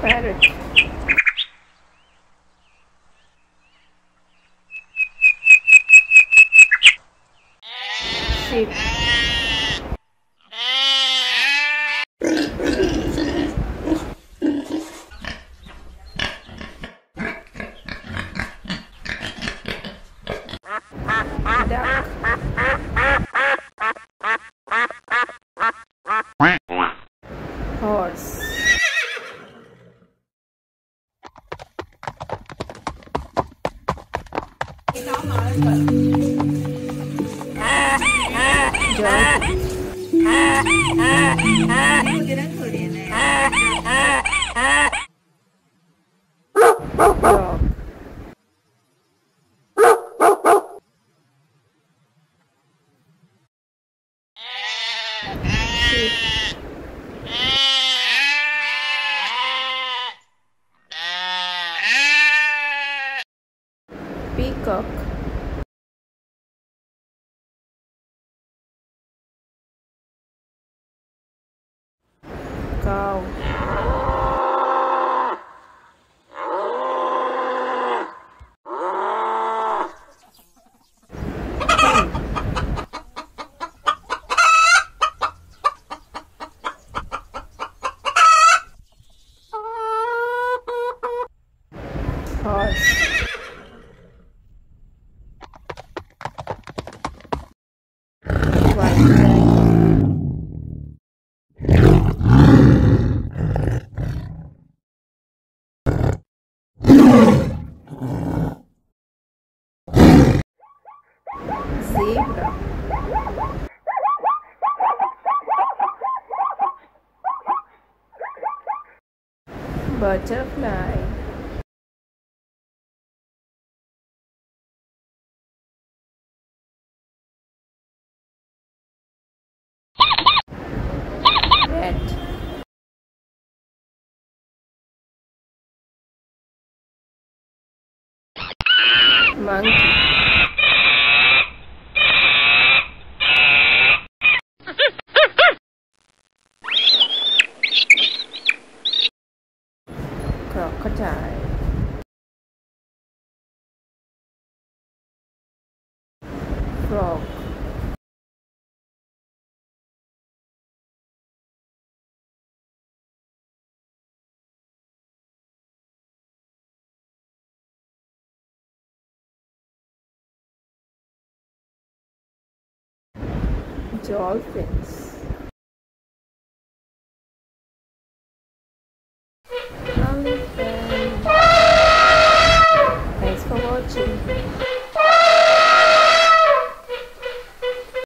Parrot. Sheep. Peacock. tal. Zebra. Butterfly. Rat. Monkey. Crocodile. Frog. Dolphins.